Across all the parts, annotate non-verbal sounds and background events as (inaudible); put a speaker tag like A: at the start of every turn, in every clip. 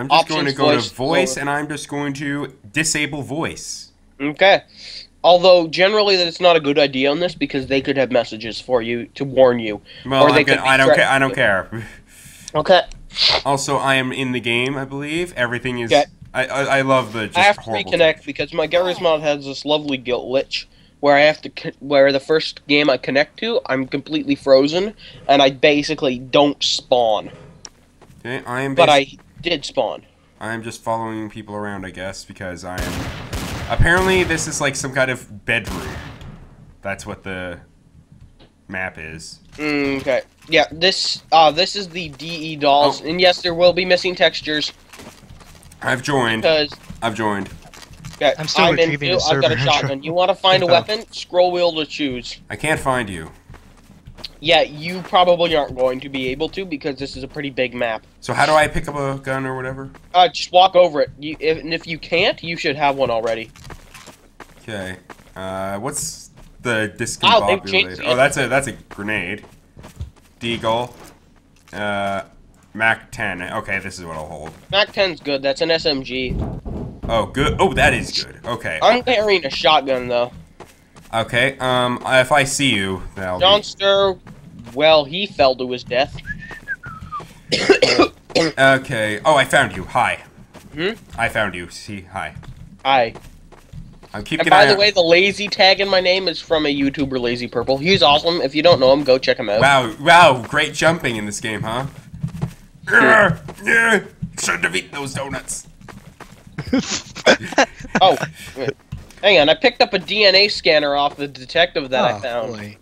A: I'm just going to go
B: voice,
A: to voice, and I'm just going to disable voice.
B: Okay. Although generally that's not a good idea on this because they could have messages for you to warn you.
A: Well,
B: Or
A: I'm
B: they could
A: I don't care. I don't care.
B: Okay.
A: Also, I am in the game. I believe everything is.
B: Okay.
A: I, I I love the just
B: I have to reconnect because my Garry's mod has this lovely glitch where I have to where the first game I connect to, I'm completely frozen and I basically don't spawn.
A: Okay, I am.
B: But I did spawn.
A: I'm just following people around, I guess, because I am. Apparently, this is like some kind of bedroom. That's what the map is.
B: Mm, okay. Yeah, this uh this is the DE dolls,
A: Oh.
B: and yes, there will be missing textures
A: I've joined.
B: because
A: I've joined.
B: okay,
C: I'm still
B: in
C: retrieving
B: too.
C: the
B: I've got a shotgun. You want to find a weapon? Scroll wheel to choose.
A: I can't find you.
B: Yeah, you probably aren't going to be able to because this is a pretty big map.
A: So how do I pick up a gun or whatever?
B: Uh, just walk over it. You, if, and if you can't, you should have one already.
A: Okay. Uh, what's the
B: Oh,
A: discombobulated?
B: it.
A: Oh, that's a that's a grenade. Deagle. Uh, Mac 10. Okay, this is what I'll hold.
B: Mac 10's good. That's an SMG.
A: Oh, good. Oh, that is good. Okay.
B: I'm carrying a shotgun though.
A: Okay. Um, if I see you, that'll
B: Johnster, well, he fell to his death.
A: Okay. Oh, I found you. Hi.
B: Hmm?
A: I found you. See, hi.
B: Hi.
A: I'm keeping
B: And by the
A: out-
B: way, the lazy tag in my name is from a YouTuber, Lazy Purple. He's awesome. If you don't know him, go check him out.
A: Wow, wow, great jumping in this game, huh? (laughs) Yeah, yeah. Should have eaten those donuts.
B: Oh, hang on. I picked up a DNA scanner off the detective that I
C: Oh,
B: found.
C: boy.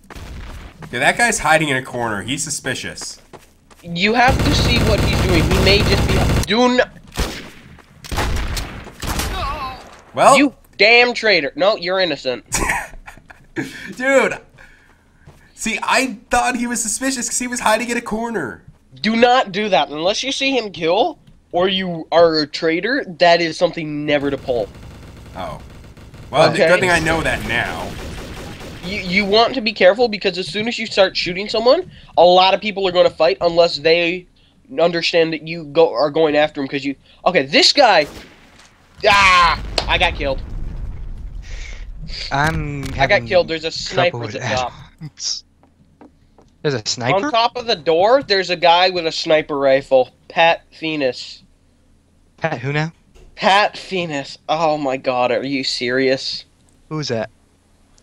A: Yeah, that guy's hiding in a corner. He's suspicious.
B: You have to see what he's doing. He may just be. Do not.
A: Well,
B: You damn traitor. No, you're innocent. (laughs)
A: dude. See, I thought he was suspicious because he was hiding in a corner.
B: Do not do that unless you see him kill or you are a traitor. That is something never to pull.
A: Oh. Well,
B: Okay.
A: good thing I know that now.
B: You you want to be careful because as soon as you start shooting someone, a lot of people are going to fight unless they understand that you go are going after him because you. Okay, this guy. Ah! I got killed.
C: I'm.
B: I got killed. There's a sniper at the top. (laughs)
C: There's a sniper.
B: On top of the door, there's a guy with a sniper rifle. Pat Phoenix.
C: Pat, who now?
B: Pat Phoenix. Oh my god, are you serious?
C: Who's that?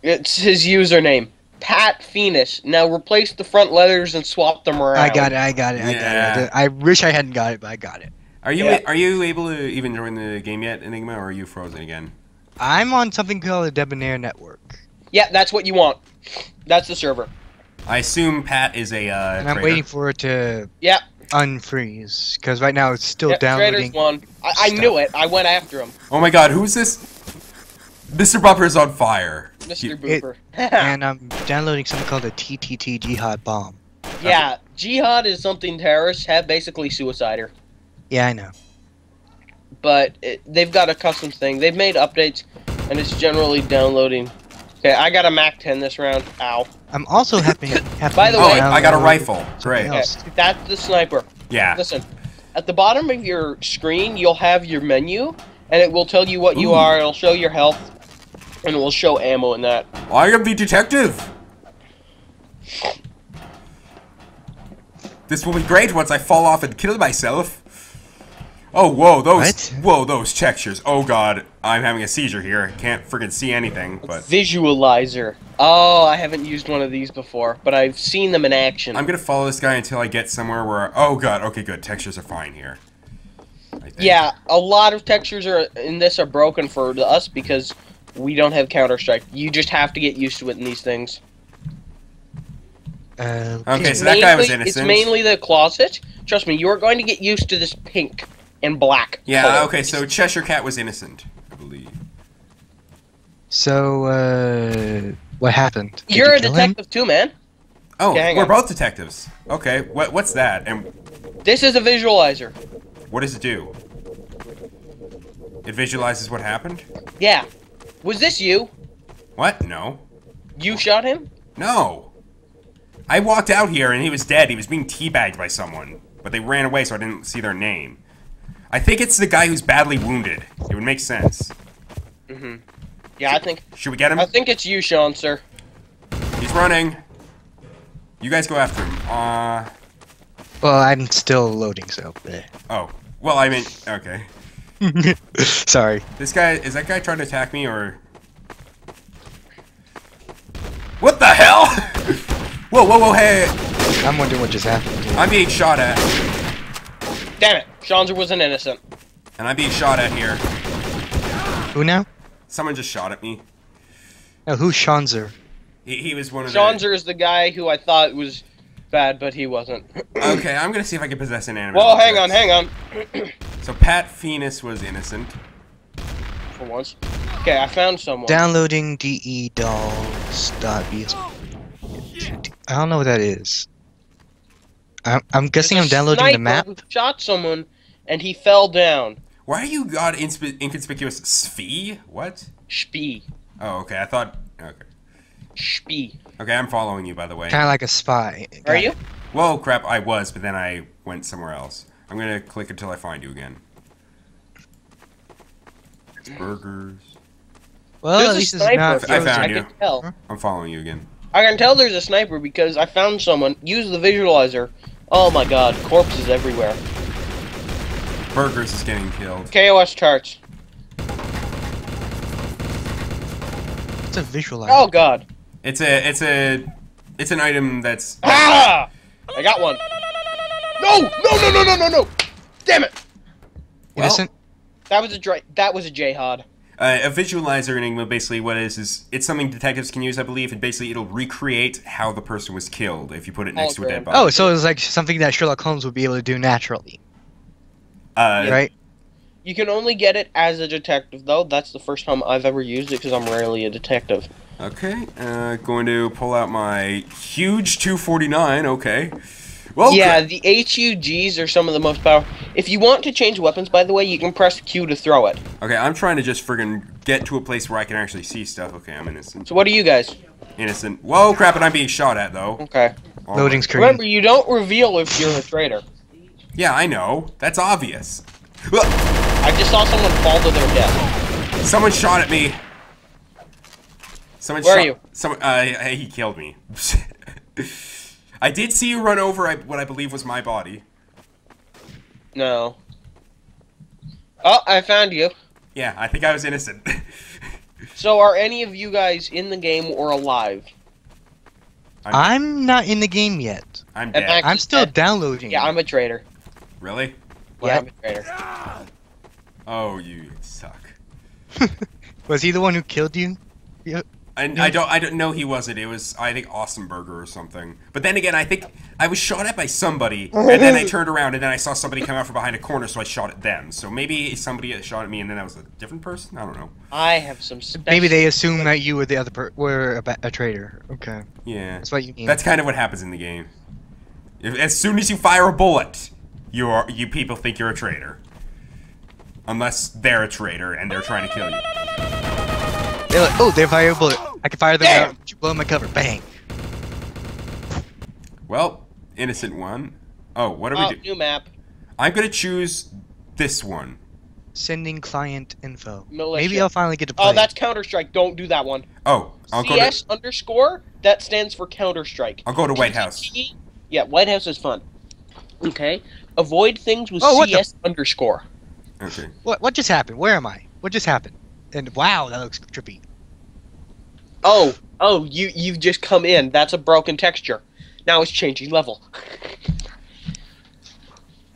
B: It's his username. Pat Phoenix. Now replace the front letters and swap them around.
C: I got it. I got it. I
A: Yeah.
C: got it. I wish I hadn't got it, but I got it.
A: Are you
B: Yeah.
A: are you able to even join the game yet, Enigma, or are you frozen again?
C: I'm on something called a Debonair network,
B: Yeah, that's what you want. That's the server.
A: I assume Pat is a uh,
C: and I'm
A: traitor.
C: waiting for it to
B: Yep.
C: unfreeze because right now it's still
B: Yep, Traitors
C: downloading.
B: won. I, I knew it. I went after him.
A: Oh my God, who's this? Mr. Bumper is on fire.
B: Mr.
A: You-
B: Booper. (laughs)
C: and I'm downloading something called a TTT Jihad bomb.
B: yeah, Jihad is something terrorists have basically suicider.
C: Yeah, I know.
B: But it, they've got a custom thing. They've made updates, and it's generally downloading. Okay, I got a Mac 10 this round. Ow.
C: I'm also happy. (laughs) happy
B: By the
A: Oh,
B: way-
A: I got a rifle. Great.
B: Okay, that's the sniper.
A: Yeah.
B: Listen, at the bottom of your screen, you'll have your menu, and it will tell you what you are. It'll show your health, and we'll show ammo in that.
A: I am the detective. This will be great once I fall off and kill myself. Oh, whoa, those,
C: What?
A: whoa, those textures. Oh god, I'm having a seizure here. Can't friggin' see anything, but
B: Visualizer. Oh, I haven't used one of these before, but I've seen them in action.
A: I'm gonna follow this guy until I get somewhere where. Oh god, okay, good. Textures are fine here.
B: Yeah, a lot of textures are in this are broken for us because we don't have Counter Strike. You just have to get used to it in these things.
C: Uh,
A: Okay,
B: It's
A: so that guy was
B: mainly-
A: innocent.
B: It's mainly the closet. Trust me, you're going to get used to this pink and black.
A: Yeah,
B: color.
A: okay, so Cheshire Cat was innocent, I believe.
C: So, uh, what happened? Did
B: You're
C: you
B: a
C: kill him?
B: detective too, man.
A: Oh,
B: Okay,
A: we're
B: on.
A: both detectives. Okay, what what's that? And
B: This is a visualizer.
A: what does it do? It visualizes what happened?
B: Yeah. Was this you?
A: What? No.
B: You shot him?
A: No. I walked out here and he was dead. He was being teabagged by someone. But they ran away so I didn't see their name. I think it's the guy who's badly wounded. It would make sense.
B: Mm-hmm. Yeah, I think
A: Should we get him?
B: I think it's you, Sean, sir.
A: He's running. You guys go after him. Uh
C: Well, I'm still loading, so. eh.
A: oh. Well, I mean, okay. (laughs)
C: Sorry.
A: This guy is that guy trying to attack me or? What the hell? (laughs) whoa, whoa, whoa! Hey,
C: I'm wondering what just happened. dude.
A: I'm being shot at,
B: Damn it, Sean's was an innocent.
A: and I'm being shot at here.
C: Who now?
A: Someone just shot at me.
C: Oh, who's Shanzer?
A: He, he was one of
B: Seanzer is the guy who I thought was bad, but he wasn't.
A: Okay, I'm gonna see if I can possess an animal.
B: Well, hang on, hang on. (clears throat)
A: So Pat Phoenix was innocent.
B: For once. Okay, I found someone.
C: Downloading E de-dolls.bs. Oh, I don't know what that is. I'm, I'm guessing I'm downloading the map.
B: Shot someone, and he fell down.
A: Why are you got insp- inconspicuous Spee? What?
B: Spee.
A: Oh, okay. I thought. Okay.
B: Spee.
A: Okay, I'm following you, by the way.
C: Kind of like a spy.
B: Are you?
C: it.
A: Whoa, crap! I was, but then I went somewhere else. I'm gonna click until I find you again. It's burgers.
C: Well,
B: There's
C: at
B: a
C: least it's
B: sniper.
C: not.
A: I found
B: I
A: you.
B: can tell.
A: I'm following you again.
B: I can tell there's a sniper because I found someone. Use the visualizer. Oh my god, corpses everywhere.
A: Burgers is getting killed.
B: KOS charts.
C: It's a visualizer.
B: Oh god.
A: It's a, it's a, it's an item that's.
B: Ah! I got one. No! No! No! No! No! No! No! Damn it!
C: Innocent.
B: That was a dra- that was a jihad.
A: Uh, a visualizer enigma, basically, what it is is it's something detectives can use, I believe, and basically it'll recreate how the person was killed if you put it next to a dead body.
C: Oh, so it's like something that Sherlock Holmes would be able to do naturally,
A: uh,
C: right?
B: You can only get it as a detective, though. That's the first time I've ever used it because I'm rarely a detective.
A: Okay, uh, going to pull out my huge 249. Okay. Well,
B: yeah,
A: cra-
B: the HUGs are some of the most powerful. If you want to change weapons, by the way, you can press Q to throw it.
A: Okay, I'm trying to just friggin' get to a place where I can actually see stuff. Okay, I'm innocent.
B: So what are you guys?
A: Innocent. Whoa, crap! And I'm being shot at though.
B: Okay.
A: All
C: Loading
A: right.
C: screen.
B: Remember, you don't reveal if you're a traitor.
A: Yeah, I know. That's obvious. Ugh,
B: I just saw someone fall to their death.
A: Someone shot at me. Someone
B: Where are
A: shot.
B: you?
A: Someone. Uh, he killed me. (laughs) I did see you run over what I believe was my body.
B: No. Oh, I found you.
A: Yeah, I think I was innocent. (laughs)
B: So, are any of you guys in the game or alive?
C: I'm not in the game yet.
A: I'm dead.
B: Max
C: I'm still
B: dead.
C: downloading.
B: Yeah, I'm a traitor.
A: Really?
B: Yeah,
C: Yeah.
B: I'm a traitor.
A: Oh, you suck. (laughs)
C: Was he the one who killed you?
A: And I don't, I don't know he wasn't. It was, I think, Awesome Burger or something. But then again, I think I was shot at by somebody, and then I (laughs) turned around, and then I saw somebody come out from behind a corner, so I shot at them. So maybe somebody shot at me, and then that was a different person. I don't know.
B: I have some special...
C: Maybe they assume that you were the other per- were a, ba- a traitor. Okay,
A: Yeah,
C: that's what you mean.
A: that's kind of what happens in the game. If, as soon as you fire a bullet, you are, you people think you're a traitor. Unless they're a traitor and they're trying to kill you.
C: They're like, oh, they're fire a bullet. I can fire them
B: Damn!
C: out. You blow my cover. Bang.
A: Well, innocent one. Oh, what do
B: Oh,
A: we do?
B: new map.
A: I'm gonna choose this one.
C: Sending client info.
B: Militia.
C: Maybe I'll finally get to oh, play.
B: Oh, that's Counter Strike. Don't do that one.
A: Oh, I'll go
B: CS
A: to
B: underscore. That stands for Counter Strike.
A: I'll go to White House.
B: Yeah, White House is fun. Okay. Avoid things with
C: Oh, what
B: CS underscore.
A: Okay.
C: What what just happened? Where am I? What just happened? And wow, that looks trippy.
B: Oh, oh, you you've just come in. That's a broken texture. Now it's changing level.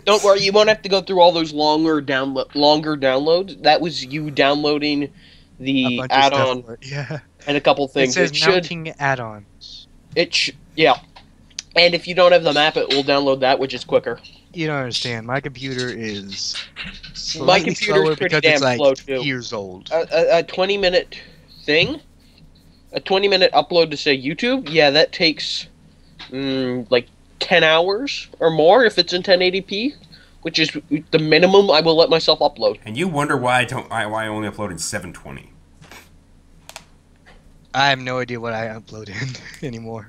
B: Don't worry, you won't have to go through all those longer download longer downloads. That was you downloading the add-on.
C: Yeah.
B: and a couple
C: It
B: things.
C: says
B: It should
C: mounting add-ons.
B: it sh- yeah. And if you don't have the map, it will download that, which is quicker.
C: You don't understand. My computer is
B: My computer's
C: slower
B: pretty
C: because it's
B: damn
C: like
B: slow, too.
C: years old.
B: A, a, a 20 minute thing, a 20 minute upload to say YouTube, yeah, that takes mm, like 10 hours or more if it's in 1080p, which is the minimum I will let myself upload.
A: And you wonder why I don't why why I only upload in 720.
C: I have no idea what I upload in (laughs) anymore.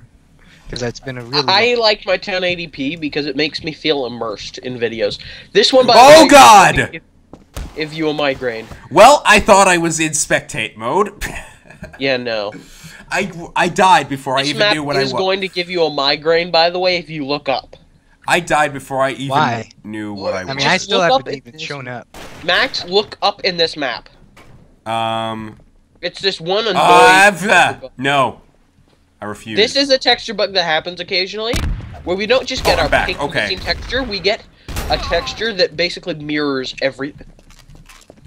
C: because that's been a really.
B: I like my 1080p because it makes me feel immersed in videos. This one, by
A: Oh,
B: the way,
A: God!
B: If, if you a migraine.
A: Well, I thought I was in spectate mode. (laughs)
B: Yeah, no.
A: I, I died before I even knew what I
B: is
A: was.
B: going to give you a migraine, by the way, if you look up.
A: I died before I even
C: Why?
A: knew what I was. Why?
C: I
A: was.
C: mean, I
B: Just
C: still haven't even shown up.
B: Max, look up in this map.
A: um.
B: It's this one annoying.
A: Uh, uh, no. I refuse.
B: This is a texture bug that happens occasionally, where we don't just get
A: Oh,
B: our
A: back, okay.
B: texture, we get a texture that basically mirrors every.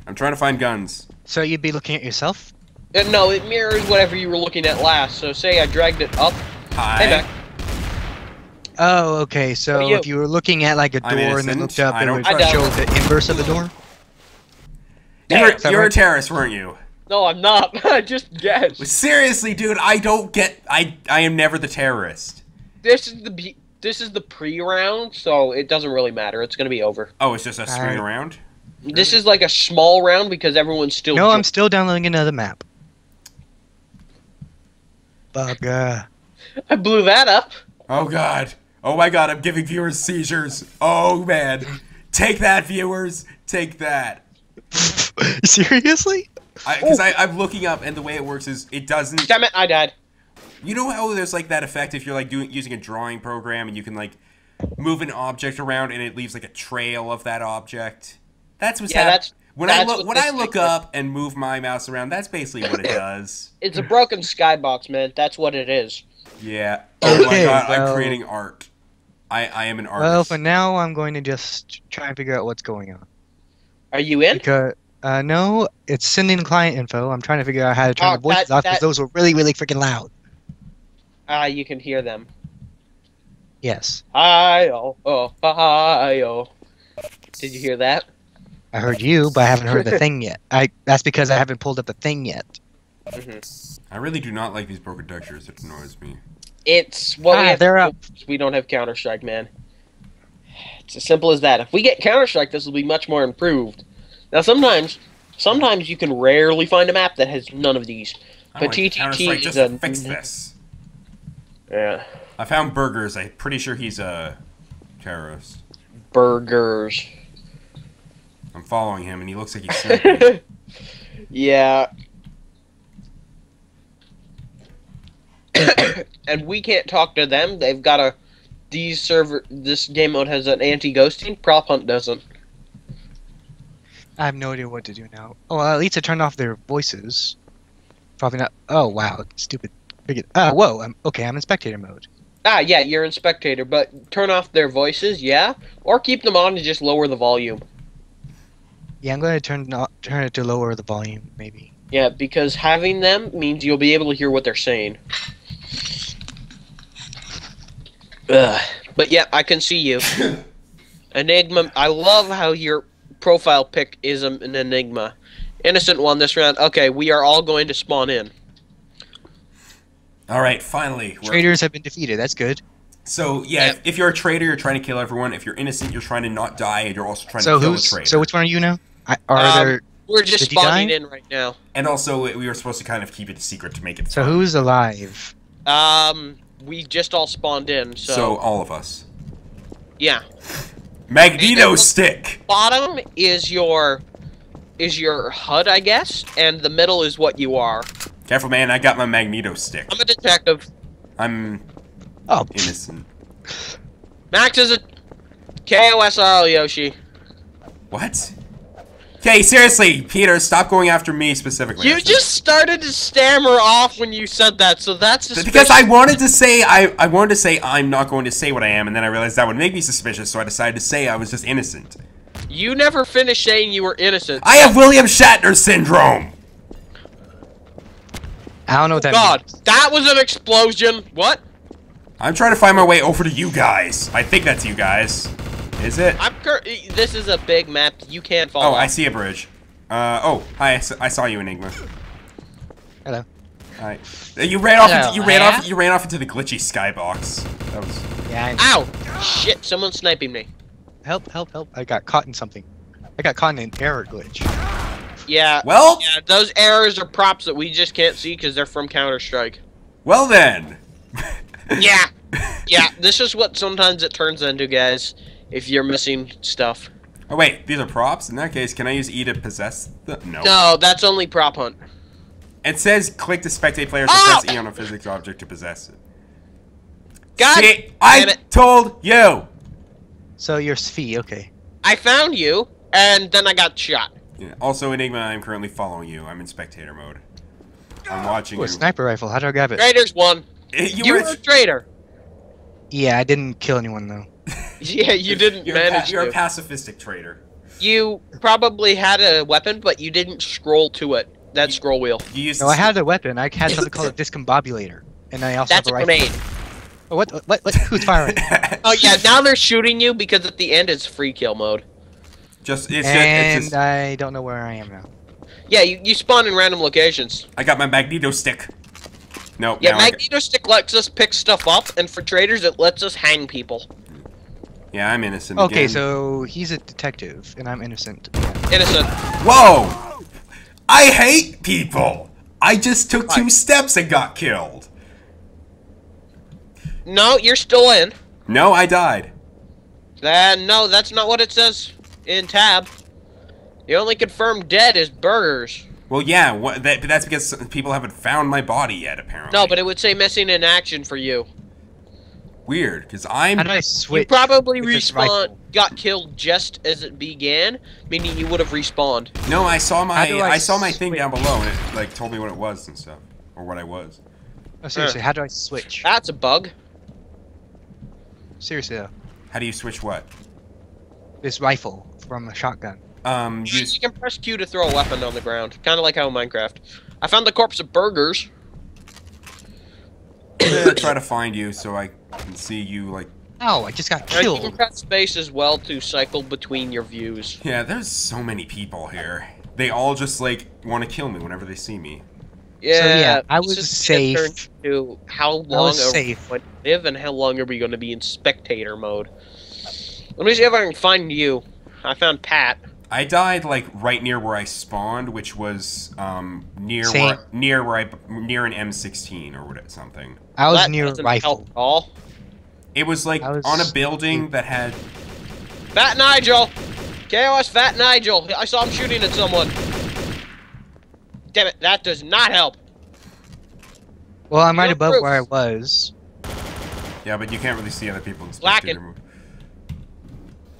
A: I'm trying to find guns.
C: So you'd be looking at yourself?
B: Uh, no, it mirrors whatever you were looking at last. So say I dragged it up.
A: Hi.
B: Hey, Mac.
C: Oh, okay. So
B: you?
C: if you were looking at like a door and then looked up,
A: I
C: it
A: don't
C: would show the inverse of the door.
A: You're, you're a terrorist, weren't you?
B: No, I'm not. (laughs) I just guessed.
A: Seriously, dude, I don't get. I I am never the terrorist.
B: This is the this is the pre-round, so it doesn't really matter. It's gonna be over.
A: Oh, it's just a swing
C: Alright.
A: around.
B: This is like a small round because everyone's still.
C: No, I'm still downloading another map. Bugger.
B: I blew that up.
A: Oh god. Oh my god, I'm giving viewers seizures. Oh man. Take that, viewers. Take that. (laughs)
C: Seriously?
A: Because I, I'm looking up, and the way it works is it doesn't.
B: Damn it! I died.
A: You know how there's like that effect if you're like doing using a drawing program and you can like move an object around and it leaves like a trail of that object. That's what's
B: Yeah,
A: happening.
B: That's-
A: when I look when I look
B: is.
A: up and move my mouse around, that's basically what it (laughs) does.
B: It's a broken skybox, man. That's what it is.
A: Yeah. Oh my
C: Okay,
A: god, I'm creating art. I I am an artist.
C: Well, for now, I'm going to just try and figure out what's going on.
B: Are you in?
C: Because, uh, no, it's sending client info. I'm trying to figure out how to turn
B: Oh,
C: the voices
B: that-
C: off because those were really, really freaking loud.
B: Ah, you can hear them.
C: Yes.
B: Hi oh oh hi oh. Did you hear that?
C: I heard you, but I haven't heard the thing yet. I That's because I haven't pulled up the thing yet.
A: I really do not like these broken textures. It annoys me.
B: It's well,
C: Ah,
B: we, have
C: they're up.
B: we don't have Counter Strike, man. It's as simple as that. If we get Counter Strike, this will be much more improved. Now, sometimes, sometimes you can rarely find a map that has none of these.
A: I
B: But
A: want
B: TTT is
A: just
B: a-
A: fix this.
B: Yeah,
A: I found Burgers. I'm pretty sure he's a terrorist.
B: burgers.
A: I'm following him, and he looks like he's (laughs) sniping.
B: yeah. (coughs) and we can't talk to them. They've got a. These server. This game mode has an anti-ghosting. Prop Hunt doesn't.
C: I have no idea what to do now. Oh, well, at least I turned off their voices. Probably not. Oh, wow. Stupid. Forget- Uh, whoa. I'm, okay, I'm in spectator mode.
B: Ah, yeah, you're in spectator, but turn off their voices, yeah, or keep them on and just lower the volume.
C: Yeah, I'm going to turn not, turn it to lower the volume, maybe.
B: Yeah, because having them means you'll be able to hear what they're saying. Ugh. But yeah, I can see you. (coughs) Enigma. I love how your profile pic is an enigma. Innocent one this round. Okay, we are all going to spawn in.
A: All right, finally. we're-
C: Traitors have been defeated. That's good.
A: So yeah,
B: Yeah.
A: if, if you're a traitor, you're trying to kill everyone. If you're innocent, you're trying to not die, and you're also trying
C: So
A: to kill
C: who's
A: a traitor.
C: so which one are you now? I, are
B: Um,
C: there
B: We're just spawning in right now.
A: and also, we were supposed to kind of keep it a secret to make it.
C: so
A: fun.
C: who's alive?
B: Um, we just all spawned in, so,
A: So all of us.
B: yeah.
A: Magneto stick.
B: bottom is your is your HUD, I guess, and the middle is what you are.
A: Careful, man! I got my Magneto stick.
B: I'm a detective.
A: I'm
C: Oh, pff,
A: innocent.
B: Max is a KOSRL Yoshi.
A: What? Okay, seriously, Peter, stop going after me specifically.
B: You just started to stammer off when you said that, so that's suspicious.
A: because I wanted to say I, I wanted to say I'm not going to say what I am, and then I realized that would make me suspicious, so I decided to say I was just innocent.
B: you never finished saying you were innocent.
A: I have William Shatner syndrome.
C: I don't know what that
B: God,
C: means.
B: that was an explosion. What?
A: I'm trying to find my way over to you guys. I think that's you guys. Is it?
B: I'm cur- This is a big map. You can't follow.
A: Oh, I see a bridge. Uh, oh, hi, I saw you, in Enigma.
C: Hello.
A: Hi. Uh, You ran off.
C: Hello,
A: Into, you ran
C: yeah?
A: off. You ran off into the glitchy skybox. That was.
C: Yeah. I,
B: Ow! Shit! Someone's sniping me.
C: help! Help! Help! I got caught in something. I got caught in an error glitch.
B: Yeah.
A: Well,
B: Yeah, those errors are props that we just can't see because they're from Counter Strike.
A: well then.
B: Yeah. (laughs) Yeah, this is what sometimes it turns into, guys. If you're missing stuff.
A: Oh wait, these are props. In that case, can I use E to possess the? No.
B: No, that's only prop hunt.
A: It says click to spectate players to
B: Oh!
A: press E on a physics object to possess it.
B: God
A: See,
B: damn
A: I
B: it.
A: told you.
C: So you're Svi, okay.
B: I found you, and then I got shot.
A: Yeah. Also, Enigma, I'm currently following you. I'm in spectator mode. I'm (gasps) watching
C: Ooh, a
A: you.
C: sniper rifle. How do I grab it?
B: Traitors won.
A: Eh,
B: You,
A: You,
B: were
A: were.
B: a traitor.
C: Yeah, I didn't kill anyone though. (laughs)
B: Yeah, you didn't
A: You're, a, pa-
B: manage
A: you're a pacifistic traitor.
B: You probably had a weapon, but you didn't scroll to it. That scroll wheel.
A: You used
C: No, I had a weapon. I had something called a (laughs) discombobulator, and I also
B: That's
C: have
B: a
C: a rifle.
B: grenade.
C: Oh, what? What? what? Who's firing? (laughs)
B: Oh yeah, now they're shooting you because at the end it's free kill mode.
A: just it's just,
C: and
A: it's just
C: I don't know where I am now.
B: Yeah, you, you spawn in random locations.
A: I got my magneto stick. No,
B: Yeah, Magneto Stick lets us pick stuff up, and for traitors it lets us hang people.
A: Yeah, I'm innocent.
C: Okay,
A: again.
C: so he's a detective, and I'm innocent.
B: Innocent.
A: Whoa! I hate people. I just took two
B: Right.
A: steps and got killed.
B: No, you're still in.
A: No, I died.
B: Then no, that's not what it says in tab. The only confirmed dead is burgers.
A: Well, yeah, what, that, but that's because people haven't found my body yet. Apparently.
B: No, but it would say missing in action for you.
A: Weird because I'm.
C: How did I
B: You probably
C: with this
B: respawn, got killed just as it began, meaning you would have respawned.
A: No, I saw my
C: How do
A: I,
C: I
A: saw my thing down below and it like told me what it was and stuff or what I was.
C: Oh, seriously, how do I switch?
B: That's a bug.
C: Seriously though,
A: How do you switch what?
C: this rifle from a shotgun.
A: Um,
B: You
A: use
B: can press Q to throw a weapon on the ground, kind of like how in Minecraft. I found the corpse of burgers.
A: I'm gonna try to find you so I can see you like.
C: Oh, I just got
B: And you can
C: killed.
B: press space as well to cycle between your views.
A: Yeah, there's so many people here. They all just like want to kill me whenever they see me.
B: Yeah,
C: yeah, I was
B: is turn
C: safe.
B: To how long are
C: safe.
B: we going to live, and how long are we going to be in spectator mode? Let me see if I can find you. I found Pat.
A: I died like right near where I spawned, which was um near
C: Same.
A: where near where I near an M16 or what something.
C: I was
B: That
C: near a rifle.
B: help at all.
A: It was like
C: was-
A: on a building that had
B: Fat Nigel! KOS Fat Nigel! I saw him shooting at someone. Damn it, that does not help.
C: Well, I'm right
B: No
C: above
B: proof.
C: where I was.
A: yeah, but you can't really see other people in
B: Blackened.
A: spectator mode.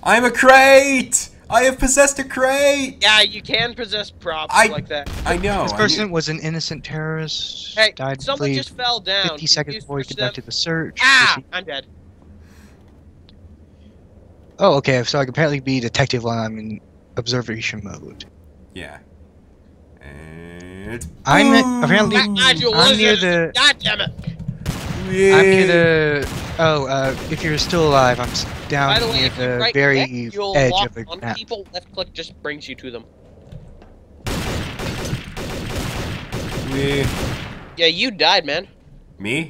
A: I'm a crate. I have possessed a crate.
B: Yeah, you can possess props
A: I-
B: like that.
A: I know.
C: This
A: I
C: person was an innocent terrorist.
B: Hey,
C: died
B: someone just fell down.
C: 50 seconds before he
B: search them?
C: conducted the search.
B: Ah! I'm dead.
C: Oh, okay. So I can apparently be detective while I'm in observation mode.
A: Yeah. And
C: I'm
A: Boom!
C: apparently- I'm near the-
B: God damn it!
A: Yeah.
C: I'm near the. Oh, uh, if you're still alive, I'm down
B: By the way,
C: near the
B: right
C: very
B: click, you'll
C: edge
B: lock
C: of the
B: on
C: map.
B: people. Left click just brings you to them.
A: Yeah.
B: Yeah, you died, man.
A: Me?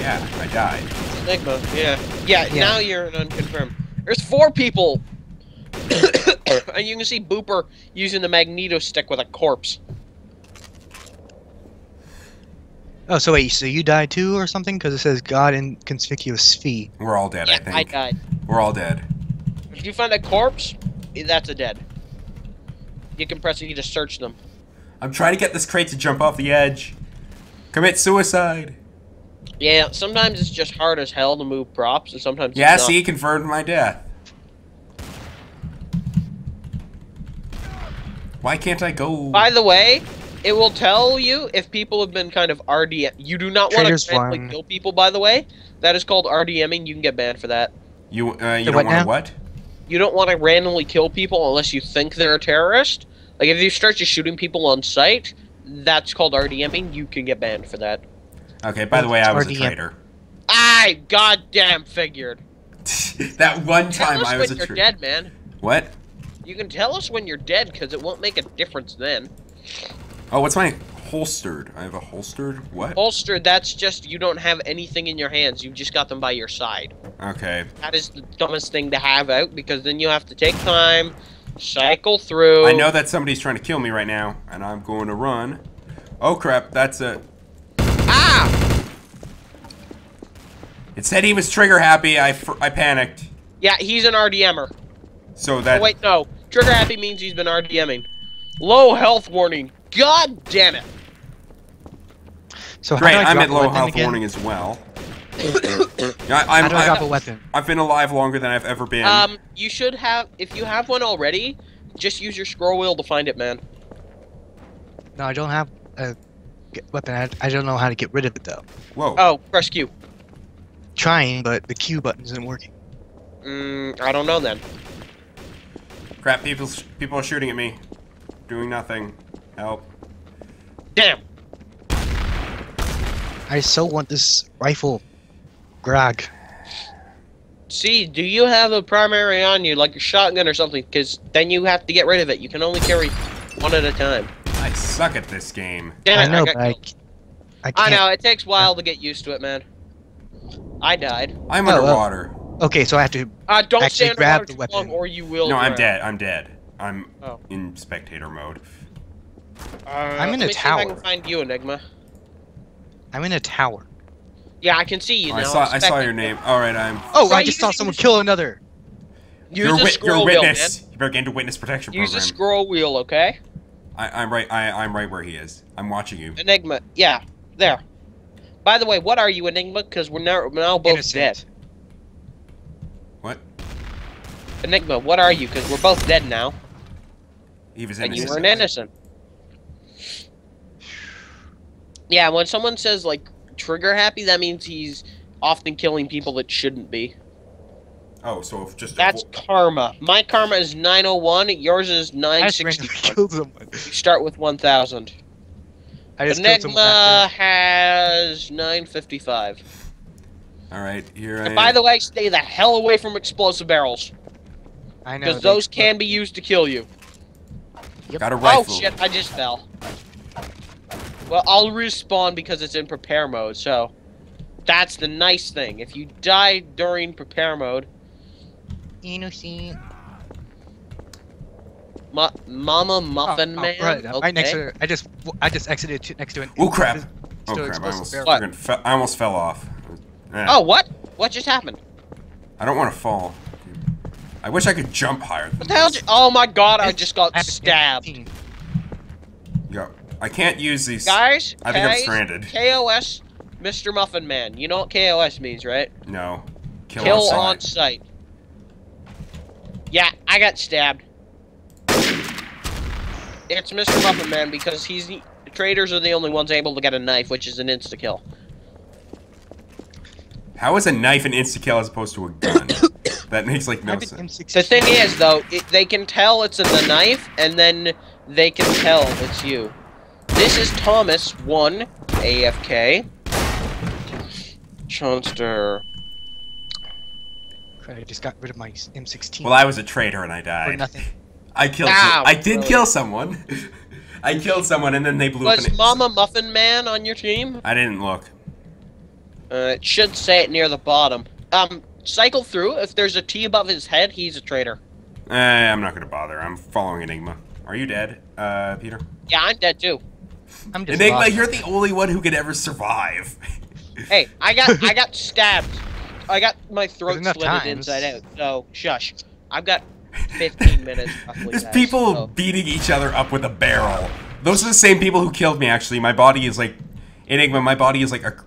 A: Yeah, I died.
B: Enigma. Yeah. Yeah.
C: Yeah.
B: Now you're an unconfirmed. There's four people. (coughs) and you can see Booper using the magneto stick with a corpse.
C: Oh, so wait, so you died too or something? Because it says God inconspicuous fee.
A: We're all dead,
B: yeah,
A: I think.
B: I died.
A: We're all dead.
B: If you find a corpse, that's a dead. You can press E to search them.
A: I'm trying to get this crate to jump off the edge. Commit suicide.
B: Yeah, sometimes it's just hard as hell to move props, and sometimes
A: Yeah,
B: it's not.
A: see, confirmed my death. Why can't I go?
B: By the way, it will tell you if people have been kind of RDM. You do not want to randomly
C: won.
B: kill people. By the way, that is called RDMing. You can get banned for that.
A: You, uh, you
C: The
A: don't want to what?
B: You don't want to randomly kill people unless you think they're a terrorist. Like if you start just shooting people on sight, that's called RDMing. You can get banned for that.
A: Okay, by the way, I was a traitor.
B: I goddamn figured. (laughs)
A: that one time I was
B: when
A: a
B: you're
A: traitor.
B: dead, man.
A: What?
B: You can tell us when you're dead because it won't make a difference then.
A: Oh, what's my holstered? I have a holstered what?
B: Holstered, that's just you don't have anything in your hands. You've just got them by your side.
A: Okay.
B: That is the dumbest thing to have out because then you have to take time, cycle through.
A: I know that somebody's trying to kill me right now, and I'm going to run. Oh crap, that's a.
B: Ah!
A: It said he was trigger happy. I, fr- I panicked.
B: Yeah, he's an RDMer.
A: So that
B: Oh, wait, no. Trigger happy means he's been RDMing. Low health warning. God damn it.
C: So how
A: great.
C: do I
A: I'm
C: drop
A: at low health
C: again?
A: warning as well. (coughs) I, I'm,
C: How do I drop
A: I,
C: a weapon?
A: I've been alive longer than I've ever been.
B: Um, you should have, if you have one already, just use your scroll wheel to find it, man.
C: No, I don't have a g- weapon. I, I don't know how to get rid of it though.
A: Whoa.
B: Oh, press Q.
C: Trying, but the Q button isn't working.
B: Mm, I don't know then.
A: Crap! People, people are shooting at me. Doing nothing. Help.
B: Damn.
C: I so want this rifle. Grog.
B: See, do you have a primary on you, like a shotgun or something? Because then you have to get rid of it. You can only carry one at a time.
A: I suck at this game.
B: Damn
C: I
B: it,
C: know,
B: got
C: but I,
B: killed.
C: c- I
B: I
C: can't.
B: know, it takes a while to get used to it, man. I died.
A: I'm
C: Oh, oh.
A: underwater.
C: Okay, so I have to.
B: Uh, don't
C: Actually
B: stand
C: grab the weapon.
B: or you will
A: No, I'm dead. I'm dead. I'm
B: Oh.
A: in spectator mode.
B: Uh,
C: I'm in
B: let
C: a
B: me see if I can
C: tower.
B: find you, Enigma.
C: I'm in a tower.
B: Yeah, I can see you
A: Oh,
B: now.
A: I saw.
B: I'm
A: saw your name. All right, I'm.
C: Oh,
B: Try
C: I just saw someone kill another.
B: Use
A: you're,
B: the
A: wi-
B: scroll
A: you're a
B: wheel,
A: witness.
B: man.
A: You better get into witness protection
B: Use the
A: program.
B: scroll wheel, okay?
A: I, I'm right. I, I'm right where he is. I'm watching you.
B: Enigma. Yeah, there. By the way, what are you, Enigma? Because we're now, we're now both
C: Innocent.
B: dead.
A: What?
B: Enigma, what are you? Because we're both dead now.
A: He was
B: And you were an innocent. Yeah, when someone says, like, trigger happy, that means he's often killing people that shouldn't be.
A: Oh, so if just
B: That's karma. My karma is 901, yours is
C: I
B: 961.
C: killed someone.
B: You start with 1000.
C: I just killed someone
B: Enigma has 955.
A: all right. Here I
B: And
A: am.
B: by the way, stay the hell away from explosive barrels.
C: I know.
B: Because those can be used to kill you.
A: got a
B: oh,
A: rifle.
B: Oh shit, I just fell. Well, I'll respawn because it's in prepare mode, so that's the nice thing. If you die during prepare mode,
C: Innocent.
B: mu- Mama Muffin
C: oh,
B: Man.
C: Oh, right,
B: okay.
C: right next to. I just. I just exited to, next to an.
A: Oh crap! Oh crap! I almost.
B: What?
A: friggin' I almost fell off. Eh,
B: Oh, what? What just happened?
A: I don't want to fall. I wish I could jump higher. Than
B: What the hell?
A: this.
B: Ju- oh my god, I just got stabbed.
A: Yo, I can't use these.
B: Guys,
A: I think I'm stranded.
B: KOS, Mr. Muffin Man. You know what KOS means, right?
A: No. Kill,
B: Kill
A: on
B: on
A: sight.
B: Sight. Yeah, I got stabbed. It's Mr. Muffin Man because he's the traitors are the only ones able to get a knife, which is an insta kill.
A: How is a knife an insta kill as opposed to a gun? (coughs) that makes like no sense.
B: The thing is, though, it, they can tell it's in the knife, and then they can tell it's you. This is Thomas one AFK. Chonster.
C: I just got rid of my M16
A: Well, I was a traitor and I died.
C: for
A: died.
C: nothing.
A: I killed.
B: Ow,
A: I did
B: really?
A: kill someone. (laughs) I killed someone and then they blew up.
B: Was Mama Muffin Man on your team?
A: I didn't look.
B: Uh, it should say it near the bottom. Um, cycle through. If there's a T above his head, he's a traitor.
A: Eh, I'm not gonna bother. I'm following Enigma. Are you dead, uh, Peter?
B: Yeah, I'm dead too.
C: I'm just
A: Enigma,
C: lost.
A: you're the only one who could ever survive. (laughs)
B: Hey, I got I got stabbed. I got my throat
C: enough
B: slitted
C: times.
B: inside out. So shush. I've got 15 (laughs) minutes roughly.
A: There's
B: guys,
A: people
B: so-
A: beating each other up with a barrel. Those are the same people who killed me. Actually, my body is like Enigma. My body is like ac-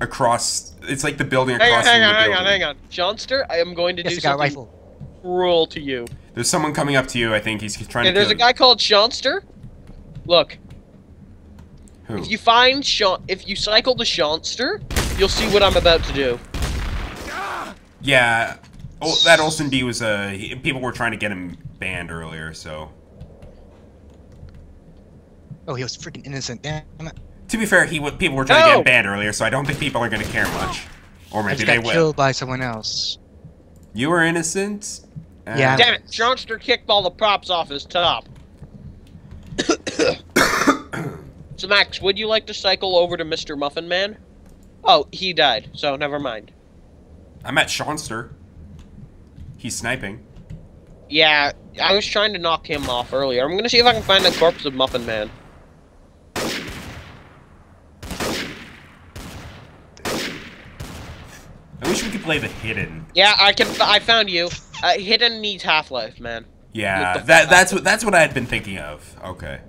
A: across. It's like the building across.
B: Hang on,
A: across
B: hang on,
A: the
B: hang on, hang on. Johnster, I am going to
C: Yes,
B: do
C: I got a
B: something
C: rifle.
B: cruel to you.
A: There's someone coming up to you. I think he's trying
B: Okay,
A: to.
B: there's
A: kill
B: a guy called Johnster. Look,
A: Who?
B: if you find Sean, if you cycle to Johnster, you'll see what I'm about to do.
A: Yeah. Oh, that Olsen D was uh, people were trying to get him banned earlier. So
C: Oh, he was freaking innocent. Damn it.
A: to be fair, he w- people were trying to get him banned earlier. So I don't think people are going to care much. Or
C: I
A: maybe
C: just
A: they
C: got
A: will.
C: killed by someone else.
A: You were innocent. Uh,
C: Yeah.
B: Damn it, Johnster kicked all the props off his top. (coughs) so Max, would you like to cycle over to Mr. Muffin Man? Oh, he died, so never mind.
A: I'm at Shawnster. He's sniping.
B: Yeah, I was trying to knock him off earlier. I'm gonna see if I can find the corpse of Muffin Man.
A: I wish wish we could play the hidden.
B: Yeah, I can. I found you. Uh, Hidden needs Half Life, man.
A: Yeah, that that's what that's what I had been thinking of. Okay.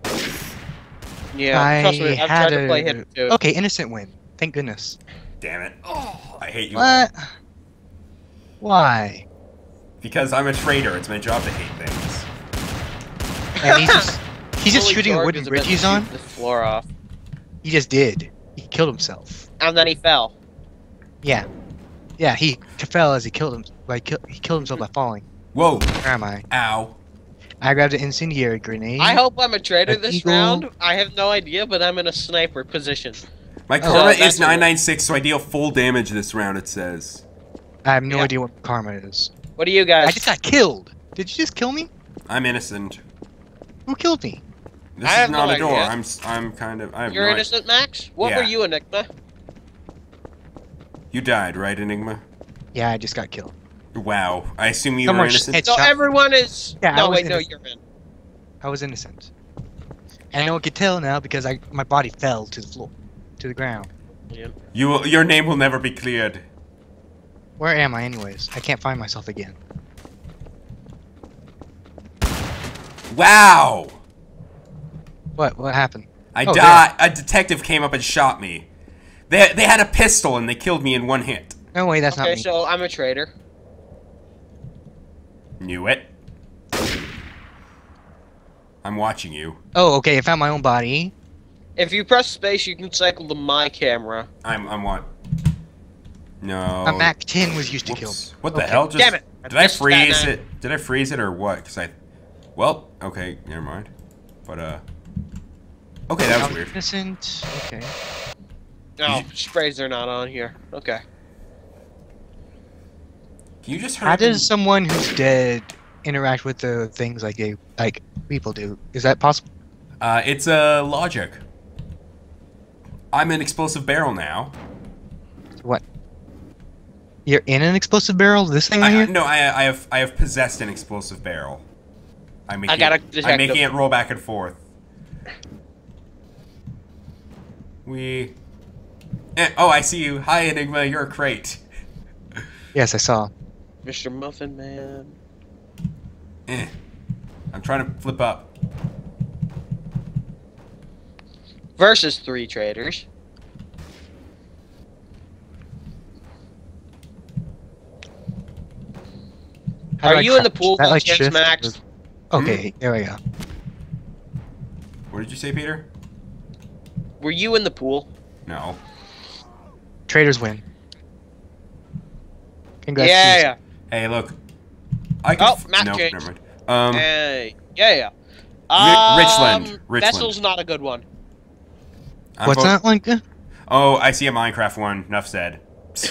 B: Yeah,
C: I
B: trust me, I've
C: had
B: tried to play Hidden too.
C: Okay, innocent win. Thank goodness.
A: Damn it. Oh, I hate you.
C: What? Why?
A: Because I'm a traitor. It's my job to hate things.
C: And (laughs) he's just he's just shooting
B: charged
C: wooden
B: is about
C: bridges on.
B: The floor off,
C: He just did. He killed himself.
B: and then he fell.
C: Yeah. Yeah, he fell as he killed him. Like he killed himself by falling.
A: Whoa.
C: Where am I?
A: Ow.
C: I grabbed an incendiary grenade.
B: I hope I'm a traitor
C: An
B: this
C: eagle.
B: round. I have no idea, but I'm in a sniper position.
A: My
C: Oh,
A: karma
B: that's
A: is 996, so I deal full damage this round, it says.
C: I have no
B: Yeah.
C: idea what karma is.
B: What do you guys?
C: I just got killed. Did you just kill me?
A: I'm innocent.
C: Who killed me?
A: This
B: I
A: is not
B: no
A: a door.
B: idea.
A: I'm s- I'm kind of I have
B: You're
A: no
B: innocent, Max. What
A: Yeah.
B: were you, Enigma?
A: You died, right, Enigma?
C: Yeah, I just got killed.
A: Wow. I assume you
C: Someone
A: were
C: just
A: innocent.
B: So everyone is.
C: Yeah, I
B: no,
C: was
B: wait, no, you're in.
C: I was innocent. And I know I could tell now because I my body fell to the floor, to the ground.
A: You will, your name will never be cleared.
C: Where am I, anyways? I can't find myself again.
A: Wow.
C: What? What happened?
A: I
C: Oh,
A: died. A detective came up and shot me. They they had a pistol and they killed me in one hit.
C: No way, that's
B: Okay,
C: not me.
B: Okay, so I'm a traitor.
A: Knew it. I'm watching you.
C: Oh, okay. I found my own body.
B: If you press space, you can cycle to my camera.
A: I'm I'm what? No.
C: A Mac 10 was used to kill me.
A: What the
C: Okay.
A: hell? Just,
B: Damn it. I
A: Did I
B: missed that
A: freeze it? Did I freeze it or what? Cause I. Well, okay, never mind. But uh. Okay, that was weird.
C: Innocent. Okay.
B: Oh, sprays are not on here. Okay.
A: Can you just heard.
C: How
A: hurt?
C: does someone who's dead interact with the things like they like people do? Is that possible?
A: Uh, it's uh logic. I'm an explosive barrel now.
C: What? You're in an explosive barrel. This thing right
A: I,
C: here.
A: no, I I have I have possessed an explosive barrel. I'm making,
B: got a
A: I'm making it roll back and forth. We. Eh, oh, I see you. Hi, Enigma. You're a crate.
C: Yes, I saw.
B: Mr. Muffin Man.
A: Eh. I'm trying to flip up.
B: Versus three traitors.
C: How
B: Are
C: I
B: you in the pool
C: Is that, like,
B: chance,
C: shift?
B: Max?
C: Okay, there we go.
A: What did you say, Peter?
B: Were you in the pool?
A: No.
C: Traitors win. Congrats.
B: yeah,
C: to
B: yeah.
A: Hey, look. I can.
B: Oh,
A: f-
B: map
A: no,
B: change.
A: never mind. Um,
B: Hey, yeah, yeah.
A: Ri- Richland,
B: Um,
A: Richland.
B: Vessel's not a good one.
A: I'm
C: What's that like? uh,
A: Oh, I see a Minecraft one. Enough said. (coughs)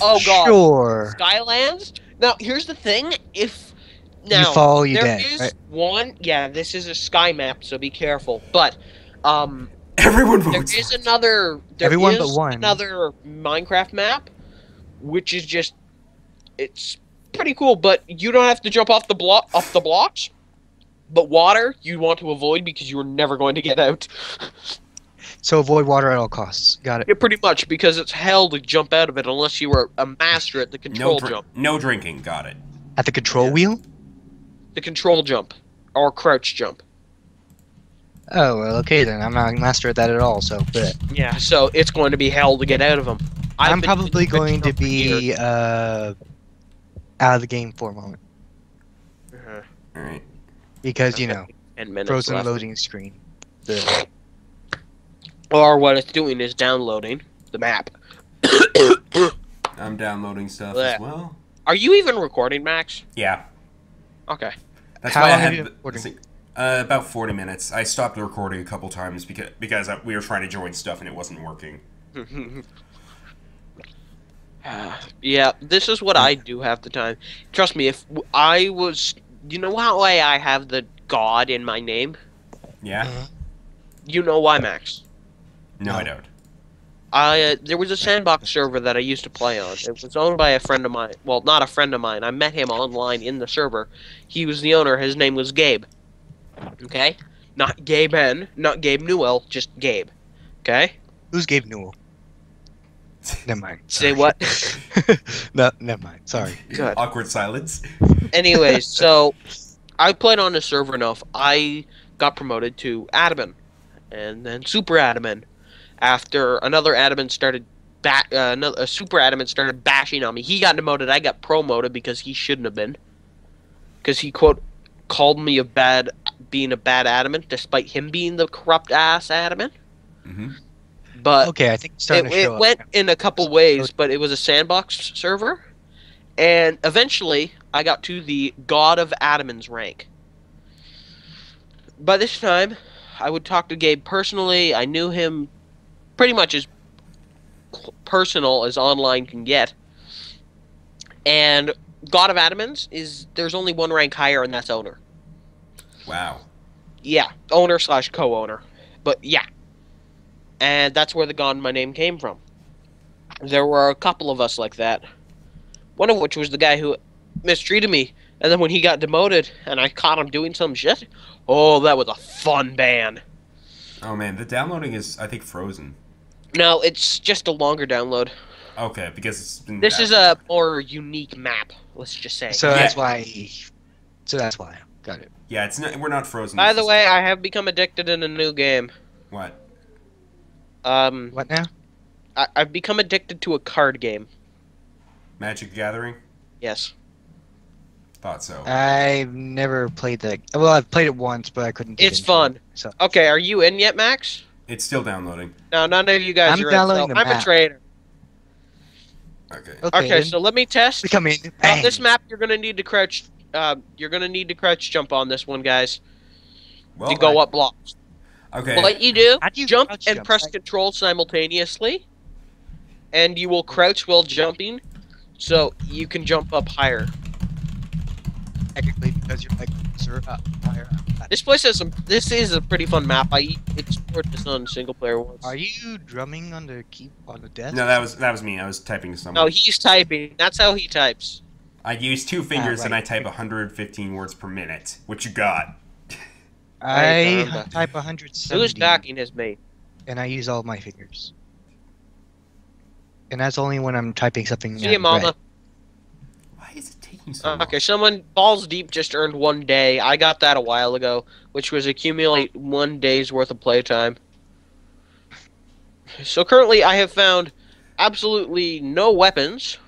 B: oh god.
C: Sure.
B: Skylands? Now, here's the thing. If now
C: you fall, you
B: there
C: dead.
B: is
C: right?
B: one. Yeah, this is a sky map, so be careful. But um,
A: Everyone
B: there
A: votes.
B: is another. There
C: Everyone
B: is
C: but one.
B: Another Minecraft map, which is just. It's pretty cool, but you don't have to jump off the block off the blocks. But water, you want to avoid because you are never going to get out. (laughs)
C: So avoid water at all costs. Got it.
B: Yeah, pretty much because it's hell to jump out of it unless you were a master at the
A: no,
B: control
A: dr-
B: jump.
A: no drinking. Got it.
C: At the control
A: Yeah.
C: wheel?
B: The control jump or crouch jump.
C: Oh, well, okay then. I'm not a master at that at all, so. But
B: Yeah, so it's going to be hell to get out of them. I've
C: I'm probably going to
B: this for years.
C: be uh, out of the game for a moment.
B: Uh-huh.
A: All right.
C: Because, you know,
B: Ten minutes
C: frozen
B: left.
C: loading screen. The, (laughs)
B: Or what it's doing is downloading the map.
A: I'm downloading stuff
B: Blech.
A: as well.
B: Are you even recording, Max?
A: Yeah.
B: Okay.
A: That's
C: How
A: why I
C: long
A: had
C: have you
A: the-
C: been recording?
A: this thing- Uh, about 40 minutes. I stopped recording a couple times because because I, we were trying to join stuff and it wasn't working. (laughs)
B: yeah, this is what I do half the time. Trust me, if I was, you know how I I have the God in my name.
A: Yeah?
C: Mhm.
B: You know why, Max?
A: No, I don't.
B: I uh, there was a sandbox server that I used to play on. It was owned by a friend of mine. Well, not a friend of mine. I met him online in the server. He was the owner. His name was Gabe. Okay, not Gabe N, not Gabe Newell, just Gabe. Okay.
C: who's Gabe Newell? Never mind.
B: Say what? (laughs)
C: no, never mind. Sorry.
B: Good.
A: Awkward silence.
B: Anyways, (laughs) so I played on the server enough. I got promoted to admin, and then super admin. After another adamant started, ba- uh, another a super admin started bashing on me. He got demoted. I got promoted because he shouldn't have been. Because he quote called me a bad, being a bad adamant, despite him being the corrupt ass admin.
A: hmm
B: But
C: Okay, I think
B: it, it went
C: up.
B: in a couple ways, but it was a sandbox server, and eventually I got to the God of Adamant's rank. By this time, I would talk to Gabe personally. I knew him pretty much as personal as online can get. And God of Adamins is there's only one rank higher, and that's owner.
A: Wow.
B: Yeah, owner slash co-owner. But yeah, and that's where the "Gone My Name" came from. There were a couple of us like that. One of which was the guy who mistreated me, and then when he got demoted and I caught him doing some shit, oh, that was a fun ban.
A: Oh man, the downloading is I think frozen.
B: No, it's just a longer download.
A: Okay, because it's been.
B: This is a more unique map. Let's just say.
C: So
A: Yeah.
C: that's why. So that's why. Got it.
A: Yeah, it's not. We're not frozen.
B: By the way, I have become addicted in a new game.
A: What?
B: Um,
C: What now?
B: I- I've become addicted to a card game.
A: Magic Gathering?
B: Yes.
A: Thought so.
C: I've never played that. Well, I've played it once, but I couldn't.
B: It's fun.
C: It, so
B: Okay, are you in yet, Max?
A: It's still downloading.
B: No, none of you guys
C: I'm
B: are
C: downloading
B: in. So
C: the
B: I'm a
C: map.
B: traitor.
A: Okay.
C: okay.
B: Okay, so let me test.
C: we come in.
B: On this map, you're gonna need to crouch. Uh, you're gonna need to crouch jump on this one, guys.
A: Well,
B: to go up blocks.
A: Okay.
B: What you do?
C: How do you
B: jump and
C: jump?
B: press
C: Like-
B: control simultaneously, and you will crouch while jumping, so you can jump up higher.
C: Technically, because you're like sir, up higher. Up.
B: This place has some. This is a pretty fun map. I explored this on single player once.
C: Are you drumming on the key on the desk?
A: No, that was that was me. I was typing something.
B: No, he's typing. That's how he types.
A: I use two fingers and I type 115 words per minute. What you got? (laughs)
C: I
B: found
C: type 170.
B: Who's docking his mate?
C: and I use all my fingers. And that's only when I'm typing something.
B: See
C: uh,
B: you, Mama.
C: red.
A: Why is it taking so
B: okay, someone balls deep just earned one day. I got that a while ago, which was accumulate one day's worth of playtime. So currently, I have found absolutely no weapons.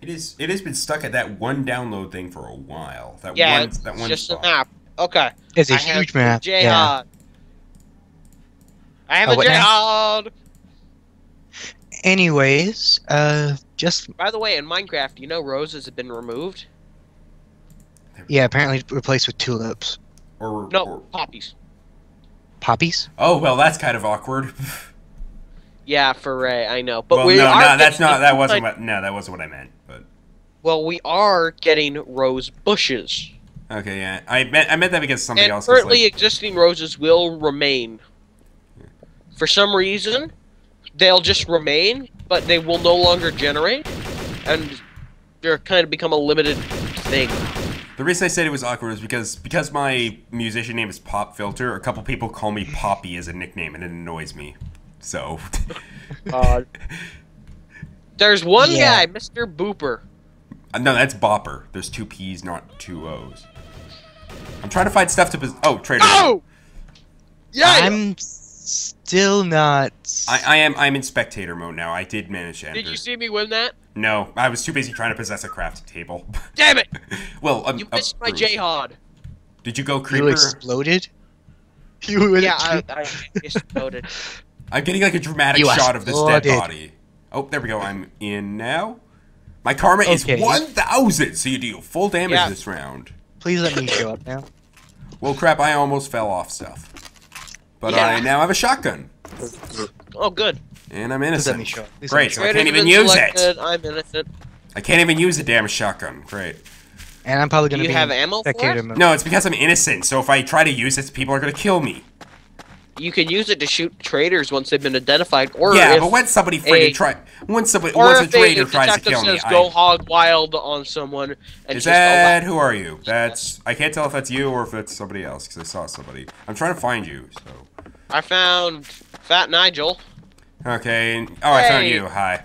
A: It is. It has been stuck at that one download thing for a while. That
B: Yeah,
A: one.
B: it's
A: that one
B: just
A: spot.
B: a map. Okay,
C: It's a
B: I have
C: huge map.
B: Jihad.
C: Yeah.
B: I have
C: Oh,
B: a
C: what now? Anyways, uh, just
B: By the way, in Minecraft, you know roses have been removed.
C: Yeah, apparently replaced with tulips,
A: Or,
B: No,
A: or-
B: poppies.
C: poppies.
A: oh well, that's kind of awkward. (laughs)
B: Yeah, for Ray, I know, but
A: well,
B: we
A: no,
B: are.
A: no, that's not. That wasn't what. No, that wasn't what I meant. But
B: Well, we are getting rose bushes.
A: okay, yeah, I meant. I meant that because somebody
B: and
A: else. was
B: currently
A: like,
B: existing roses will remain. For some reason, they'll just remain, but they will no longer generate, and they're kind of become a limited thing.
A: The reason I said it was awkward is because because my musician name is Pop Filter. A couple people call me Poppy as a nickname, and it annoys me. So.
B: Uh, (laughs) there's one
C: Yeah.
B: guy, Mr. Booper.
A: Uh, no, that's Bopper. There's two P's, not two O's. I'm trying to find stuff to. Pos- oh, traitor.
B: Oh! Yeah!
C: I'm still not.
A: I, I am. I'm in spectator mode now. I did manage to enter.
B: Did you see me win that?
A: No, I was too busy trying to possess a crafting table. (laughs)
B: Damn it!
A: well, um,
B: You
A: uh,
B: missed my
A: Bruce.
B: jihad.
A: Did you go
C: you
A: creeper?
C: exploded. (laughs) You went
B: Yeah, I, I exploded. (laughs)
A: I'm getting like a dramatic
C: You
A: shot of this dead body. Oh, there we go. I'm in now. My karma is 1,000, so you deal full damage
B: Yeah.
A: this round.
C: Please let me show up now.
A: Well, crap, I almost fell off stuff. But
B: Yeah.
A: I now have a shotgun,
B: Oh, good.
A: and I'm innocent.
C: me show up. Please let me
A: Great,
C: show
A: so I can't even
B: been
A: use it.
B: I'm innocent.
A: I can't even use the damn shotgun. Great.
C: And I'm probably gonna Do
B: you
C: be
B: have ammo for
C: spectator
B: it?
C: mode.
A: No, it's because I'm innocent, so if I try to use it, people are gonna kill me.
B: You can use it to shoot traitors once they've been identified, or
A: yeah,
B: if,
A: but when somebody
B: a-
A: freaking try, once somebody,
B: or
A: once a
B: if a
A: traitor tries to
B: detective
A: kill me,
B: says "Go
A: I,
B: hog wild" on someone, and
A: is that who are you? That's I can't tell if that's you or if it's somebody else because I saw somebody. I'm trying to find you. So
B: I found Fat Nigel.
A: okay, and- oh, I found
B: Hey.
A: you. Hi.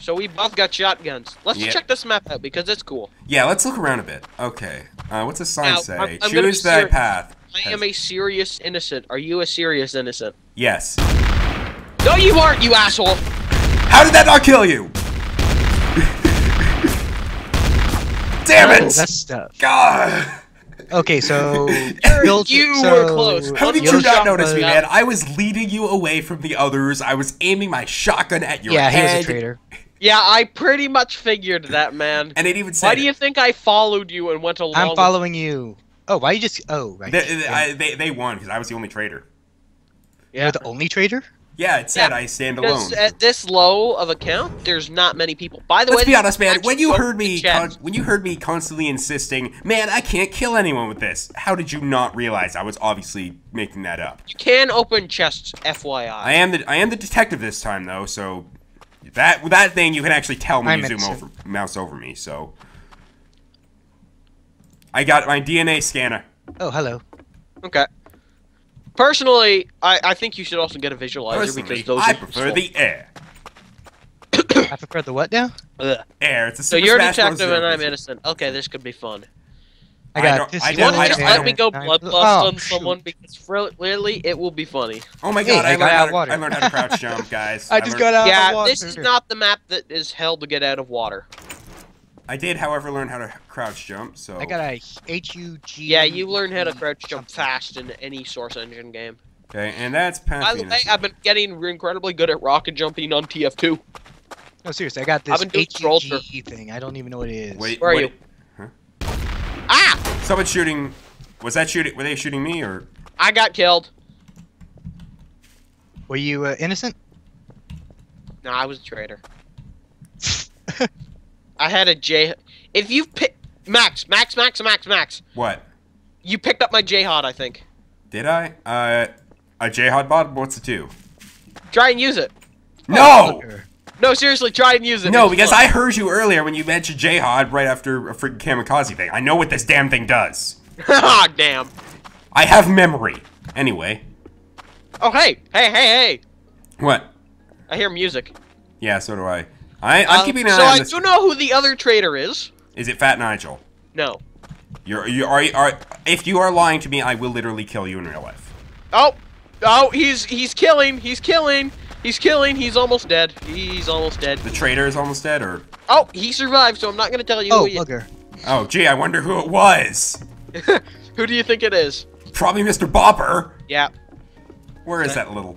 B: So we both got shotguns. Let's
A: Yeah.
B: check this map out because it's cool.
A: Yeah, let's look around a bit. Okay. Uh, what's the sign
B: Now,
A: say?
B: I'm- I'm
A: Choose
B: be
A: thy path.
B: I am a serious innocent. Are you a serious innocent?
A: Yes.
B: No, you aren't, you asshole.
A: How did that not kill you? (laughs) Damn
C: Oh,
A: it!
C: that's stuff.
A: God!
C: Okay, so (laughs)
B: You're- you were close.
A: How did you not notice me, man? I was leading you away from the others. I was aiming my shotgun at your
C: Yeah, he was a traitor.
B: Yeah, I pretty much figured that, man.
A: And it even said
B: Why do you think I followed you and went along?
C: I'm
B: with-
C: following you. Oh, why you just? Oh, right.
A: they, they,
C: Yeah.
A: I, they, they won because I was the only traitor.
C: You're the only traitor.
A: Yeah, it said
B: Yeah,
A: I stand alone.
B: At this low of a count, there's not many people. By the
A: Let's
B: way,
A: be honest, man. When you heard me, con- when you heard me constantly insisting, man, I can't kill anyone with this. How did you not realize I was obviously making that up?
B: you can open chests, FYI.
A: I am the I am the detective this time though, so that that thing you can actually tell when
C: I'm
A: you zoom
C: innocent.
A: over mouse over me. So I got my DNA scanner.
C: Oh, hello.
B: Okay. Personally, I, I think you should also get a visualizer
A: Personally,
B: because those
A: I
B: are
A: prefer the air. (coughs)
C: I prefer the what now?
B: Ugh.
A: Air. It's a
B: So you're a
A: Smash
B: detective and I'm innocent. Okay, this could be fun.
C: I
A: I
C: got
A: don't-
C: this.
A: I
B: You
A: don't-
B: want to
A: I
B: just
A: don't-
B: let me go
C: I-
B: bloodlust
C: oh,
B: on someone because really it will be funny.
A: Oh my
C: Hey,
A: god!
C: I
A: I,
C: got
A: learned
C: out of water.
A: I learned how to crouch jump, guys. (laughs)
C: I just
A: learned-
C: got out
B: yeah,
C: of water.
B: this is not the map that is held to get out of water.
A: I did, however, learn how to crouch jump. So
C: I got a H U G.
B: Yeah, you learn how to crouch jump fast in any Source Engine game.
A: okay, and that's
B: By the way, I've been getting incredibly good at rocket jumping on TF2.
C: No, seriously, I got
B: I've
C: this
B: been doing
C: H U
B: Gibraltar.
C: Thing. I don't even know what it is.
A: Wait,
B: Where are
A: wait.
B: you? Ah!
A: Someone shooting. Was that shooting? Were they shooting me or?
B: I got killed.
C: Were you uh, innocent?
B: No, I was a traitor. I had a J. If you pick Max, Max, Max, Max, Max,
A: What?
B: you picked up my Jihad, I think.
A: Did I? Uh, a Jihad bot? What's it do?
B: Try and use it.
A: No!
C: Fucker.
B: No, seriously, try and use it.
A: No, because
B: fun.
A: I heard you earlier when you mentioned Jihad right after a freaking kamikaze thing. I know what this damn thing does. (laughs)
B: Ah, damn.
A: I have memory. Anyway.
B: Oh, hey, hey, hey, hey.
A: What?
B: I hear music.
A: Yeah, so do I. I I'm
B: Um,
A: keeping an
B: so
A: eye on
B: I
A: this.
B: do know who the other traitor is.
A: Is it Fat Nigel?
B: No.
A: You're you are, are if you are lying to me, I will literally kill you in real life.
B: Oh, oh, he's he's killing, he's killing, he's killing, he's almost dead. He's almost dead.
A: The traitor is almost dead, or
B: Oh, he survived, so I'm not gonna tell you
C: Oh,
B: who, he,
C: bugger.
A: oh gee, I wonder who it was. (laughs)
B: who do you think it is.
A: Probably Mr. Bopper.
B: Yeah,
A: Where is that little?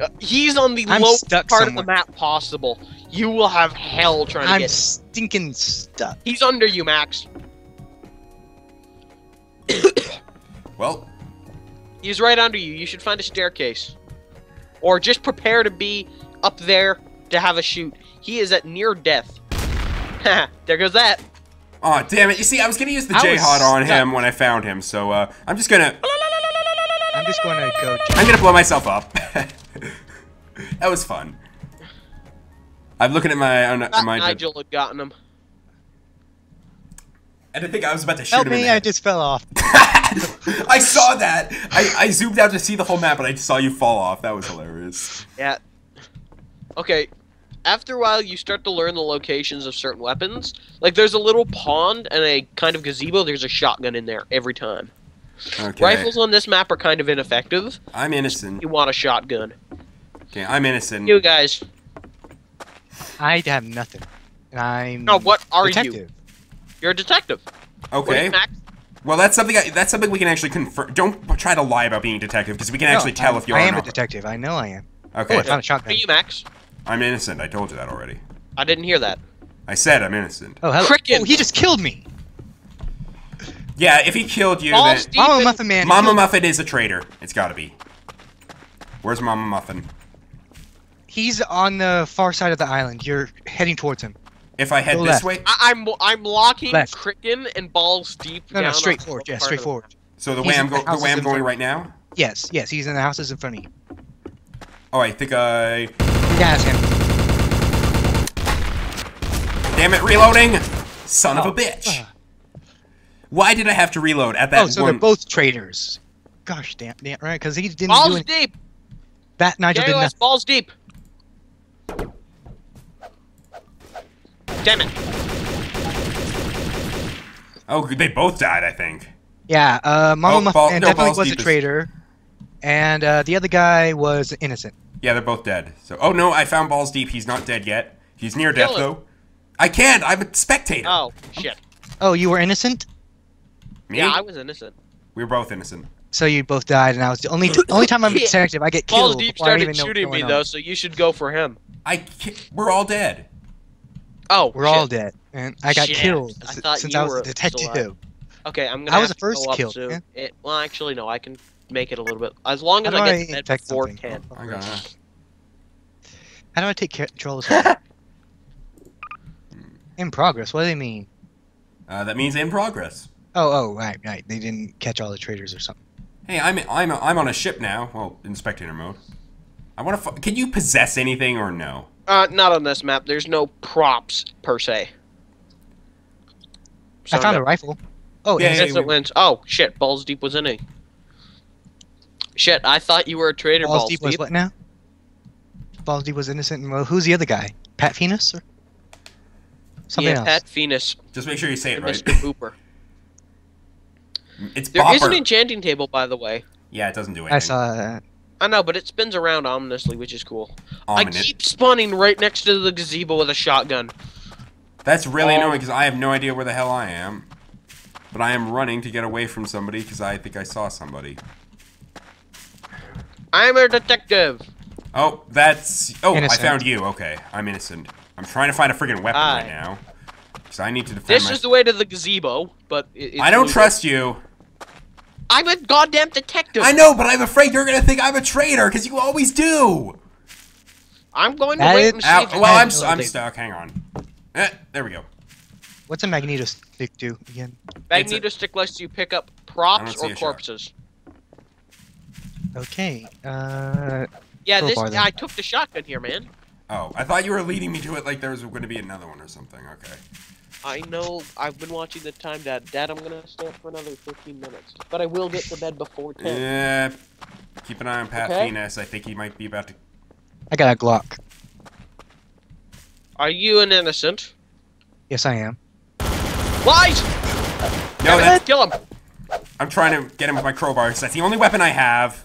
B: Uh, he's on the
C: I'm
B: lowest part
C: somewhere.
B: of the map possible. You will have hell trying to get.
C: I'm
B: get.
C: stinking stuck.
B: He's under you, Max. (coughs)
A: Well,
B: He's right under you. You should find a staircase, or just prepare to be up there to have a shoot. He is at near death. (laughs) there goes that.
A: oh damn it! You see, I was gonna use the
C: I was
A: Jihad on him when I found him, so uh, I'm just gonna
C: I'm just going to go.
A: I'm gonna blow myself up. (laughs) that was fun. I'm looking at my on,
B: That
A: my
B: Nigel had gotten him.
A: and I think I was about to shoot
C: Help
A: him. in
C: me!
A: the
C: I just fell off. (laughs)
A: I saw that. I, I zoomed out to see the whole map, and I saw you fall off. That was hilarious.
B: Yeah. Okay. After a while, you start to learn the locations of certain weapons. Like, there's a little pond and a kind of gazebo. There's a shotgun in there every time.
A: Okay.
B: Rifles on this map are kind of ineffective.
A: I'm innocent.
B: You want a shotgun.
A: Okay, I'm innocent.
B: You guys.
C: I have nothing. I'm.
B: No, what are you?
C: detective.
B: You're a detective.
A: Okay. Well, that's something. I, that's something we can actually confirm. Don't try to lie about being a detective because we can actually tell
C: I'm-
A: if you are
C: I
A: or
C: am a detective. I know I am.
A: Okay.
C: Oh, I found a
B: Are you Max?
A: I'm innocent. I told you that already.
B: I didn't hear that.
A: I said I'm innocent.
C: Oh, hello.
B: Frickin-
C: Oh, he just killed me.
A: Yeah, if he killed you,
B: Balls
A: then
B: deep
C: Mama Muffin Man.
A: Mama Muffin is a traitor. It's got to be. Where's Mama Muffin?
C: He's on the far side of the island. You're heading towards him.
A: If I head
C: Go
A: this
C: left.
A: way,
B: I- I'm I'm locking
C: Left.
B: Cricken and balls deep.
C: No, no,
B: down
C: straight forward. Yeah, straight forward.
A: so the
C: He's
A: way I'm
C: in the
A: the way I'm going right now.
C: Yes, yes. He's in the houses in front of you.
A: Oh, I think I.
C: That's him.
A: Damn it, reloading! Son of a
C: Oh.
A: bitch! Why did I have to reload at that
C: oh, so
A: one?
C: they're both traitors. Gosh damn, damn right? Because he didn't do
B: Balls
C: any,
B: deep.
C: that. Nigel did
B: JOS
C: nothing.
B: balls deep. Damn it.
A: Oh, they both died, I think.
C: Yeah, uh, Mama
A: Oh,
C: Muff-
A: Ball- no,
C: definitely
A: Balls
C: was a
A: Deep is-
C: traitor, and uh, the other guy was innocent.
A: Yeah, they're both dead. So, oh no, I found balls deep. He's not dead yet. He's near death
B: him.
A: though. I can't. I'm a spectator.
B: Oh, shit.
C: Oh, you were innocent,
A: Me?
B: Yeah, I was innocent.
A: we were both innocent.
C: so you both died, and I was the only (laughs) only time I'm
B: Yeah.
C: detective. I get
B: Balls
C: killed
B: Deep started
C: even know what's
B: shooting me,
C: going
B: though,
C: on.
B: so you should go for him.
A: I. Ca- we're all dead.
B: Oh,
C: We're
B: shit.
C: all dead, and I got
B: Shit.
C: killed
B: I
C: s-
B: thought
C: since
B: you
C: I was
B: were
C: a detective.
B: alive. Okay, I'm gonna
C: I was
B: have
C: the
B: to
C: first
B: go up
C: killed,
B: soon.
C: yeah.
B: It, well, actually, no. I can make it a little bit. As long as
C: do
B: I
C: I
B: get to bed
C: infect
B: before
C: something?
B: 10.
A: I'm gonna.
C: How do I take care- control of (laughs) this? In progress. What do they mean?
A: Uh, that means in progress.
C: Oh, oh, right, right. They didn't catch all the traitors or something.
A: Hey, I'm I'm I'm on a ship now. Well, in spectator mode. I want to. F- can you possess anything or no?
B: Uh, not on this map. There's no props, per se. So
C: I found
B: no.
C: a rifle. Oh,
A: Yeah,
C: innocent.
A: yeah,
B: wins. Oh, shit. Balls Deep was in it. Shit, I thought you were a traitor,
C: Balls
B: Balls,
C: Deep
B: Deep.
C: was what now? Balls Deep was innocent. and well, who's the other guy? Pat Venus or something
B: yeah,
C: else?
B: Pat Venus.
A: Just make sure you say it right.
B: Mr. Booper. (laughs)
A: it's
B: There is
A: Bopper.
B: an enchanting table, by the way.
A: yeah, it doesn't do anything.
C: I saw that.
B: I know, but it spins around ominously, which is cool.
A: Ominous.
B: I keep spawning right next to the gazebo with a shotgun.
A: That's really
B: Um,
A: annoying because I have no idea where the hell I am. But I am running to get away from somebody because I think I saw somebody.
B: I'm a detective.
A: Oh, that's. Oh,
C: Innocent.
A: I found you. Okay, I'm innocent. I'm trying to find a freaking weapon
B: Hi.
A: right now. Because I need to defend
B: This
A: my.
B: is the way to the gazebo, but it, it's
A: I don't
B: moving.
A: trust you.
B: I'm a goddamn detective.
A: I know, but I'm afraid you're gonna think I'm a traitor because you always do.
B: I'm going to
C: That
B: wait
C: is-
B: and see.
A: Ow, well,
C: I
A: I'm
C: have
A: I'm stuck. Hang on. Eh, there we go.
C: What's a magneto stick do again?
B: Magneto stick lets you pick up props or
A: a shot.
B: corpses.
C: Okay. Uh,
B: Yeah, this
C: farther.
B: I took the shotgun here, man.
A: Oh, I thought you were leading me to it like there was going to be another one or something. Okay.
B: I know I've been watching the time, Dad. Dad, I'm gonna stay up for another 15 minutes, but I will get to bed before 10.
A: Yeah. Keep an eye on Pat
B: Okay.
A: Phoenix. I think he might be about to.
C: I got a Glock.
B: Are you an innocent?
C: Yes, I am.
B: Lies!
A: No, that's,
B: Kill him.
A: I'm trying to get him with my crowbar. 'cause That's the only weapon I have.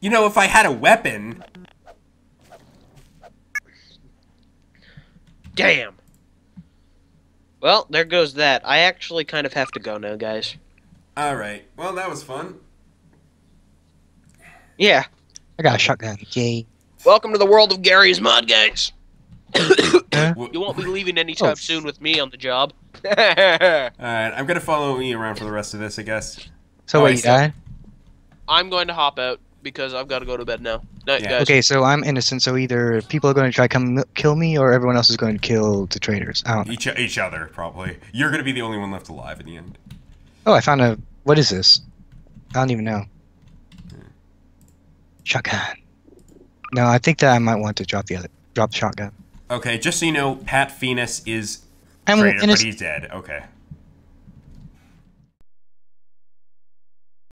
A: You know, if I had a weapon,
B: Damn. Well, there goes that. I actually kind of have to go now, guys.
A: all right. Well, that was fun.
B: Yeah.
C: I got a shotgun. Yay.
B: Welcome to the world of Garry's Mod, guys. (coughs) You won't be leaving anytime
C: Oh.
B: soon with me on the job. (laughs)
A: All right, I'm gonna follow you around for the rest of this, I guess.
C: So
A: Oh,
C: wait, you
A: see.
C: died?
B: I'm going to hop out because I've got to go to bed now. Night,
A: Yeah.
B: guys.
C: Okay, so I'm innocent. So either people are going to try to come kill me, or everyone else is going to kill the traitors. I don't know.
A: Each each other probably. You're gonna be the only one left alive in the end.
C: Oh, I found a. What is this? I don't even know. Hmm. Shotgun. No, I think that I might want to drop the other. Drop the shotgun.
A: Okay, just so you know, Pat Phoenix is
C: I'm
A: traitor, but he's dead. Okay.